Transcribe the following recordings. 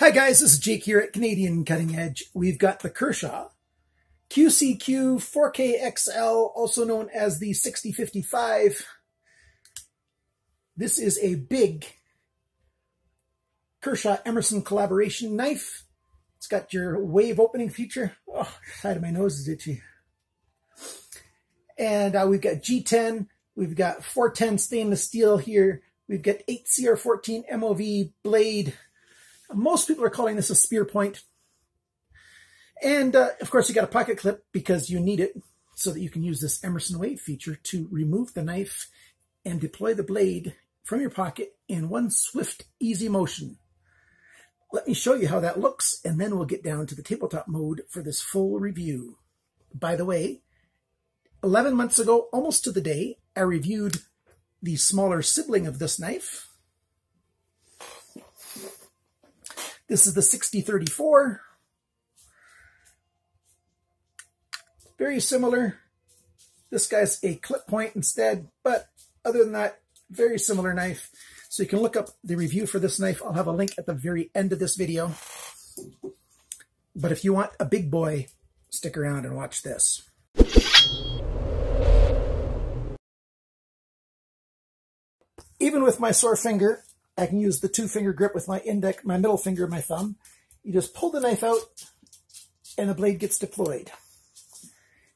Hi guys, this is Jake here at Canadian Cutting Edge. We've got the Kershaw QCQ 4K XL, also known as the 6055. This is a big Kershaw Emerson collaboration knife. It's got your wave opening feature. Oh, side of my nose is itchy. And uh, we've got G10. We've got 410 stainless steel here. We've got 8CR14 MOV blade. Most people are calling this a spear point. And uh, of course, you got a pocket clip because you need it so that you can use this Emerson Wave feature to remove the knife and deploy the blade from your pocket in one swift, easy motion. Let me show you how that looks, and then we'll get down to the tabletop mode for this full review. By the way, 11 months ago, almost to the day, I reviewed the smaller sibling of this knife. This is the 6034. Very similar. This guy's a clip point instead, but other than that, very similar knife. So you can look up the review for this knife. I'll have a link at the very end of this video. But if you want a big boy, stick around and watch this. Even with my sore finger, I can use the two finger grip with my index, my middle finger my thumb. You just pull the knife out and the blade gets deployed.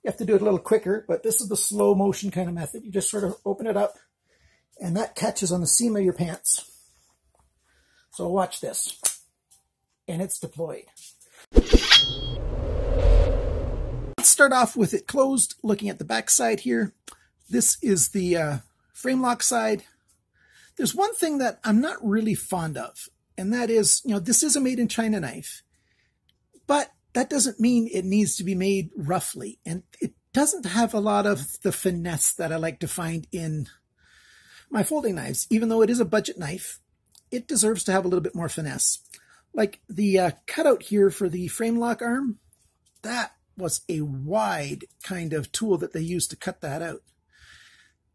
You have to do it a little quicker, but this is the slow motion kind of method. You just sort of open it up and that catches on the seam of your pants. So watch this. And it's deployed. Let's start off with it closed, looking at the back side here. This is the uh, frame lock side. There's one thing that I'm not really fond of, and that is, you know, this is a made in China knife, but that doesn't mean it needs to be made roughly. And it doesn't have a lot of the finesse that I like to find in my folding knives. Even though it is a budget knife, it deserves to have a little bit more finesse. Like the uh, cutout here for the frame lock arm, that was a wide kind of tool that they used to cut that out.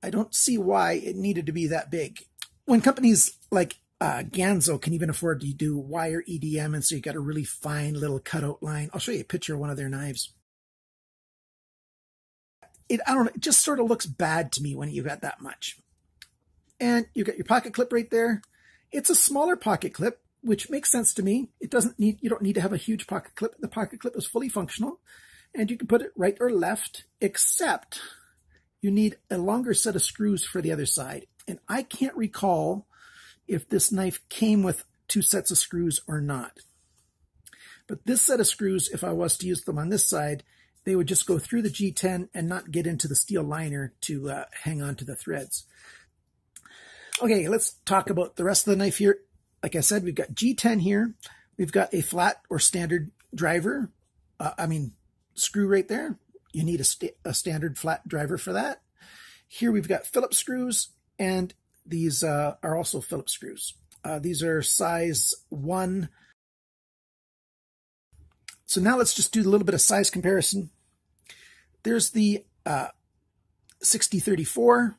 I don't see why it needed to be that big when companies like uh, Ganzo can even afford to do wire EDM, and so you got a really fine little cutout line. I'll show you a picture of one of their knives. It I don't know, it just sort of looks bad to me when you've got that much. And you got your pocket clip right there. It's a smaller pocket clip, which makes sense to me. It doesn't need you don't need to have a huge pocket clip. The pocket clip is fully functional, and you can put it right or left, except you need a longer set of screws for the other side. And I can't recall if this knife came with two sets of screws or not. But this set of screws, if I was to use them on this side, they would just go through the G10 and not get into the steel liner to uh, hang on to the threads. Okay, let's talk about the rest of the knife here. Like I said, we've got G10 here. We've got a flat or standard driver. Uh, I mean, screw right there. You need a, st a standard flat driver for that. Here we've got Phillips screws and these uh, are also Phillips screws. Uh, these are size 1. So now let's just do a little bit of size comparison. There's the uh, 6034.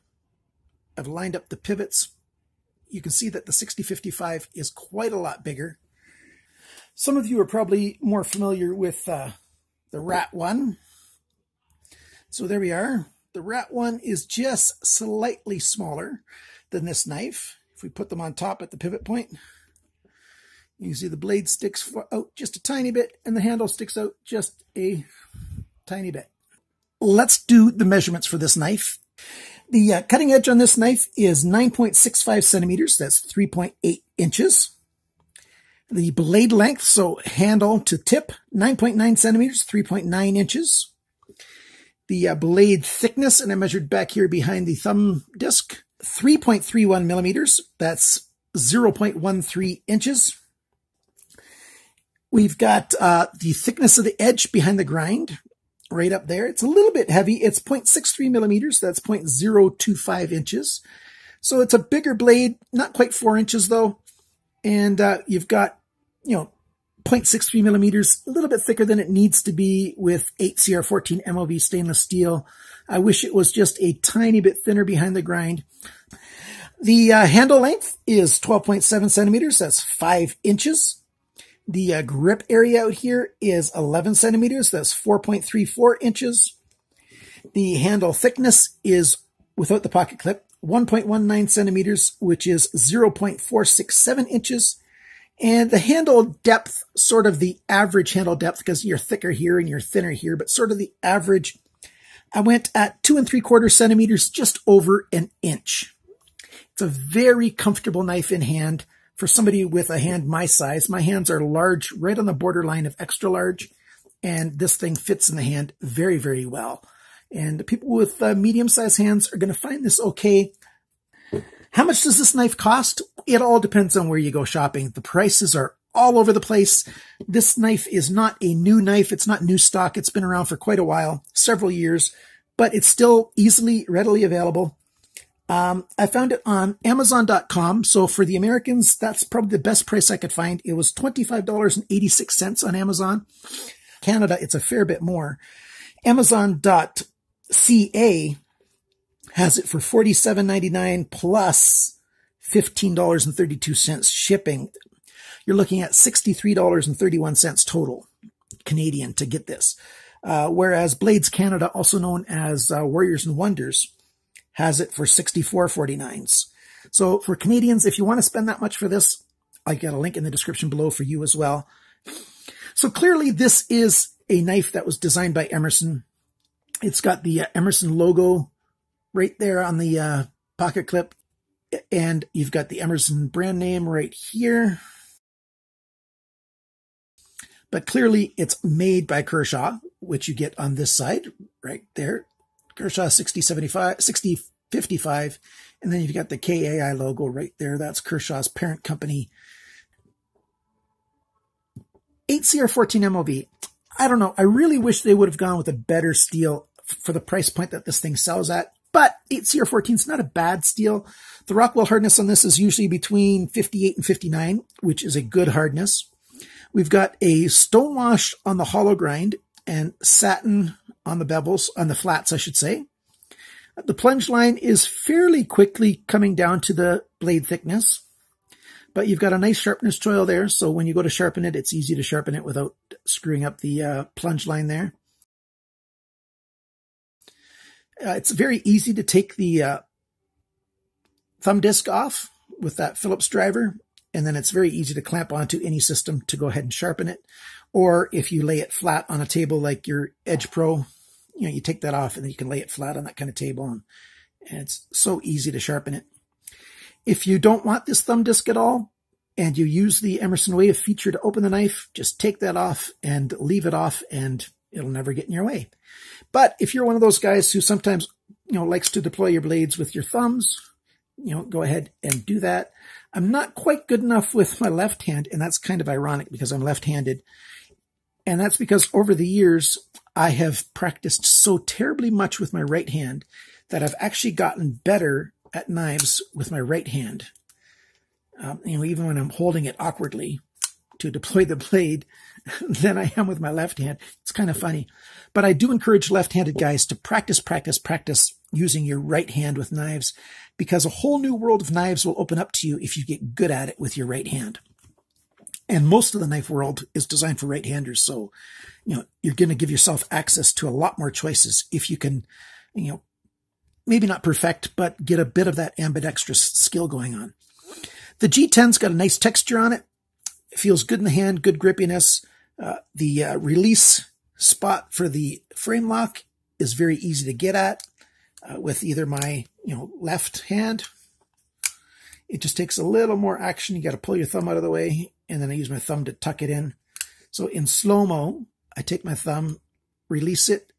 I've lined up the pivots. You can see that the 6055 is quite a lot bigger. Some of you are probably more familiar with uh, the Rat 1. So there we are. The rat one is just slightly smaller than this knife. If we put them on top at the pivot point, you can see the blade sticks out just a tiny bit and the handle sticks out just a tiny bit. Let's do the measurements for this knife. The uh, cutting edge on this knife is 9.65 centimeters. That's 3.8 inches. The blade length, so handle to tip, 9.9 centimeters, 3.9 inches the uh, blade thickness, and I measured back here behind the thumb disc, 3.31 millimeters. That's 0.13 inches. We've got uh, the thickness of the edge behind the grind right up there. It's a little bit heavy. It's 0.63 millimeters. That's 0.025 inches. So it's a bigger blade, not quite four inches though. And uh, you've got, you know, 0.63 millimeters, a little bit thicker than it needs to be with 8CR14 MOV stainless steel. I wish it was just a tiny bit thinner behind the grind. The uh, handle length is 12.7 centimeters. That's five inches. The uh, grip area out here is 11 centimeters. That's 4.34 inches. The handle thickness is, without the pocket clip, 1.19 centimeters, which is 0.467 inches. And the handle depth, sort of the average handle depth, because you're thicker here and you're thinner here, but sort of the average. I went at two and three quarter centimeters, just over an inch. It's a very comfortable knife in hand for somebody with a hand my size. My hands are large, right on the borderline of extra large, and this thing fits in the hand very, very well. And people with uh, medium-sized hands are going to find this okay. How much does this knife cost? It all depends on where you go shopping. The prices are all over the place. This knife is not a new knife. It's not new stock. It's been around for quite a while, several years, but it's still easily, readily available. Um, I found it on Amazon.com. So for the Americans, that's probably the best price I could find. It was $25.86 on Amazon. Canada, it's a fair bit more. Amazon.ca has it for $47.99 plus $15.32 shipping. You're looking at $63.31 total Canadian to get this. Uh, whereas Blades Canada, also known as uh, Warriors and Wonders, has it for $64.49. So for Canadians, if you want to spend that much for this, I got a link in the description below for you as well. So clearly this is a knife that was designed by Emerson. It's got the uh, Emerson logo right there on the uh, pocket clip. And you've got the Emerson brand name right here. But clearly it's made by Kershaw, which you get on this side right there. Kershaw 6075, 6055. And then you've got the KAI logo right there. That's Kershaw's parent company. 8CR14 MOV. I don't know. I really wish they would have gone with a better steel for the price point that this thing sells at. But 8CR14 is not a bad steel. The Rockwell hardness on this is usually between 58 and 59, which is a good hardness. We've got a stonewash on the hollow grind and satin on the bevels, on the flats, I should say. The plunge line is fairly quickly coming down to the blade thickness, but you've got a nice sharpness choil there. So when you go to sharpen it, it's easy to sharpen it without screwing up the uh, plunge line there. Uh, it's very easy to take the uh, thumb disc off with that Phillips driver, and then it's very easy to clamp onto any system to go ahead and sharpen it. Or if you lay it flat on a table like your Edge Pro, you know, you take that off and then you can lay it flat on that kind of table, and, and it's so easy to sharpen it. If you don't want this thumb disc at all, and you use the Emerson Wave feature to open the knife, just take that off and leave it off and it'll never get in your way. But if you're one of those guys who sometimes, you know, likes to deploy your blades with your thumbs, you know, go ahead and do that. I'm not quite good enough with my left hand, and that's kind of ironic because I'm left-handed. And that's because over the years, I have practiced so terribly much with my right hand that I've actually gotten better at knives with my right hand. Um, you know, even when I'm holding it awkwardly to deploy the blade, than I am with my left hand. It's kind of funny. But I do encourage left-handed guys to practice, practice, practice using your right hand with knives because a whole new world of knives will open up to you if you get good at it with your right hand. And most of the knife world is designed for right-handers. So, you know, you're going to give yourself access to a lot more choices if you can, you know, maybe not perfect, but get a bit of that ambidextrous skill going on. The G10's got a nice texture on it. It feels good in the hand, good grippiness. Uh, the uh, release spot for the frame lock is very easy to get at uh, with either my you know left hand. It just takes a little more action. You got to pull your thumb out of the way, and then I use my thumb to tuck it in. So in slow-mo, I take my thumb, release it,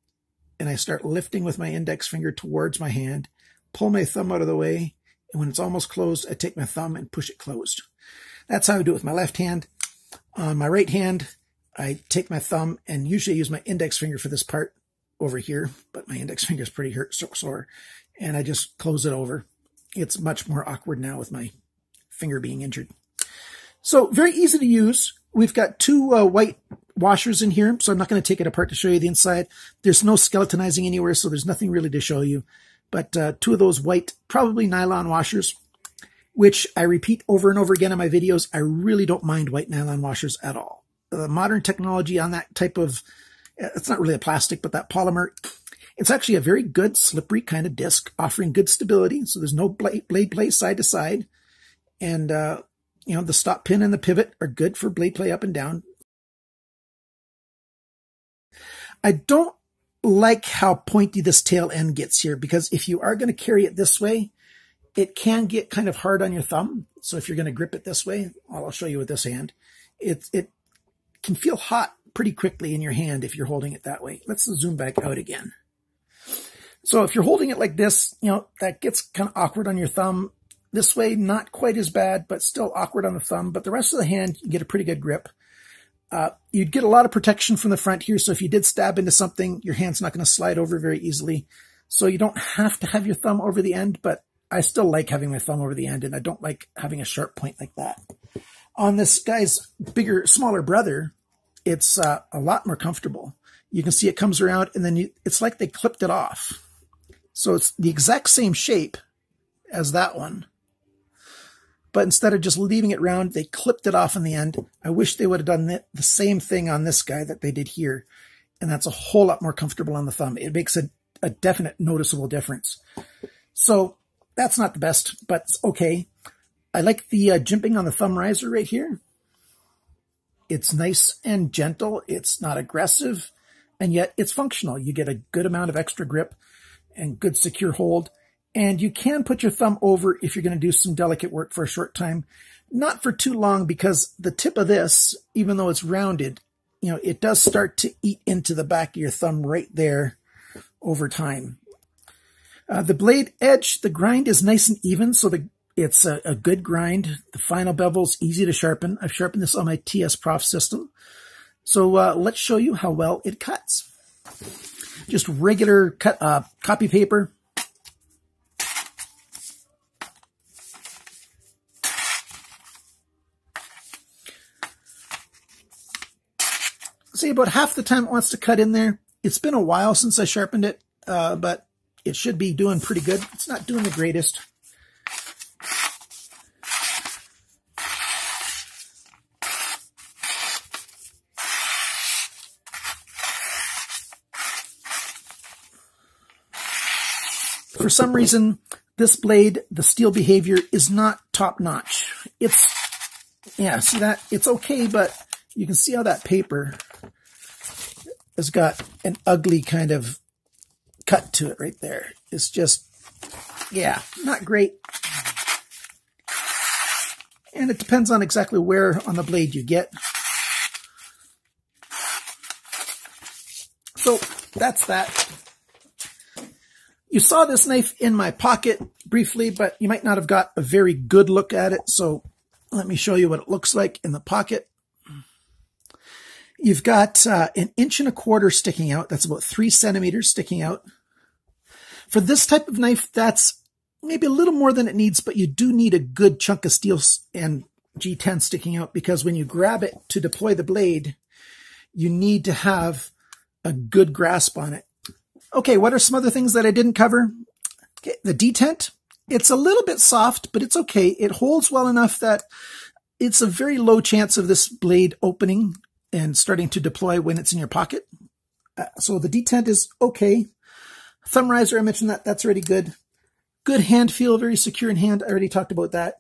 and I start lifting with my index finger towards my hand, pull my thumb out of the way, and when it's almost closed, I take my thumb and push it closed. That's how I do it with my left hand. On my right hand, I take my thumb and usually use my index finger for this part over here, but my index finger is pretty hurt, so sore, and I just close it over. It's much more awkward now with my finger being injured. So very easy to use. We've got two uh, white washers in here, so I'm not going to take it apart to show you the inside. There's no skeletonizing anywhere, so there's nothing really to show you. But uh, two of those white, probably nylon washers, which I repeat over and over again in my videos. I really don't mind white nylon washers at all. The modern technology on that type of, it's not really a plastic, but that polymer, it's actually a very good slippery kind of disc offering good stability. So there's no blade, blade play side to side. And, uh, you know, the stop pin and the pivot are good for blade play up and down. I don't like how pointy this tail end gets here because if you are going to carry it this way, it can get kind of hard on your thumb. So if you're going to grip it this way, I'll show you with this hand. It, it can feel hot pretty quickly in your hand if you're holding it that way. Let's zoom back out again. So if you're holding it like this, you know, that gets kind of awkward on your thumb. This way, not quite as bad, but still awkward on the thumb. But the rest of the hand, you get a pretty good grip. Uh, you'd get a lot of protection from the front here. So if you did stab into something, your hand's not going to slide over very easily. So you don't have to have your thumb over the end, but I still like having my thumb over the end and I don't like having a sharp point like that. On this guy's bigger, smaller brother, it's uh, a lot more comfortable. You can see it comes around and then you, it's like they clipped it off. So it's the exact same shape as that one. But instead of just leaving it round, they clipped it off in the end. I wish they would have done the, the same thing on this guy that they did here. And that's a whole lot more comfortable on the thumb. It makes a, a definite noticeable difference. So that's not the best, but it's okay. I like the uh, jimping on the thumb riser right here. It's nice and gentle. It's not aggressive, and yet it's functional. You get a good amount of extra grip and good secure hold. And you can put your thumb over if you're going to do some delicate work for a short time. Not for too long because the tip of this, even though it's rounded, you know, it does start to eat into the back of your thumb right there over time. Uh, the blade edge, the grind is nice and even, so the, it's a, a, good grind. The final bevel's easy to sharpen. I've sharpened this on my TS Prof system. So uh, let's show you how well it cuts. Just regular cut, uh, copy paper. See, about half the time it wants to cut in there. It's been a while since I sharpened it, uh, but it should be doing pretty good. It's not doing the greatest. For some reason, this blade, the steel behavior is not top notch. It's, yeah, see that? It's okay, but you can see how that paper has got an ugly kind of cut to it right there. It's just, yeah, not great. And it depends on exactly where on the blade you get. So that's that. You saw this knife in my pocket briefly, but you might not have got a very good look at it. So let me show you what it looks like in the pocket. You've got uh, an inch and a quarter sticking out. That's about three centimeters sticking out. For this type of knife, that's maybe a little more than it needs, but you do need a good chunk of steel and G10 sticking out because when you grab it to deploy the blade, you need to have a good grasp on it. Okay, what are some other things that I didn't cover? Okay, the detent, it's a little bit soft, but it's okay. It holds well enough that it's a very low chance of this blade opening and starting to deploy when it's in your pocket. Uh, so the detent is okay. Thumb riser, I mentioned that. That's already good. Good hand feel, very secure in hand. I already talked about that.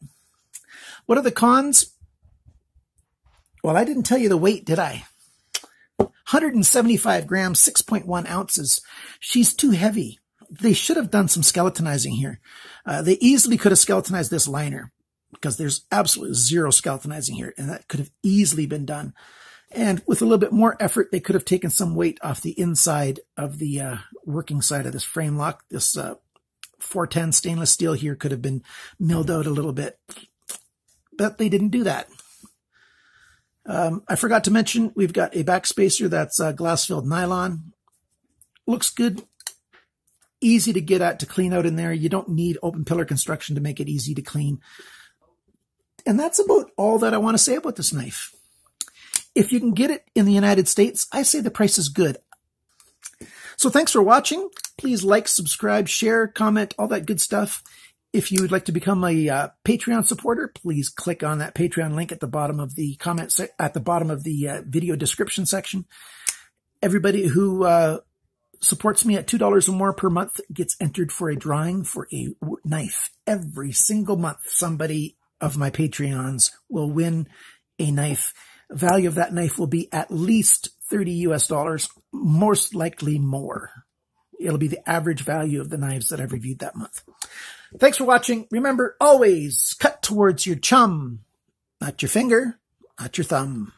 What are the cons? Well, I didn't tell you the weight, did I? 175 grams, 6.1 ounces. She's too heavy. They should have done some skeletonizing here. Uh, they easily could have skeletonized this liner because there's absolutely zero skeletonizing here, and that could have easily been done. And with a little bit more effort, they could have taken some weight off the inside of the uh, working side of this frame lock. This uh, 410 stainless steel here could have been milled out a little bit, but they didn't do that. Um, I forgot to mention we've got a backspacer that's uh, glass-filled nylon. Looks good, easy to get at to clean out in there. You don't need open pillar construction to make it easy to clean. And that's about all that I want to say about this knife. If you can get it in the United States, I say the price is good. So thanks for watching. Please like, subscribe, share, comment, all that good stuff. If you would like to become a uh, Patreon supporter, please click on that Patreon link at the bottom of the comment se- at the bottom of the uh, video description section. Everybody who uh, supports me at $2 or more per month gets entered for a drawing for a knife. Every single month, somebody of my Patreons will win a knife. value of that knife will be at least 30 US dollars, most likely more. It'll be the average value of the knives that I've reviewed that month. Thanks for watching. Remember, always cut towards your chum, not your finger, not your thumb.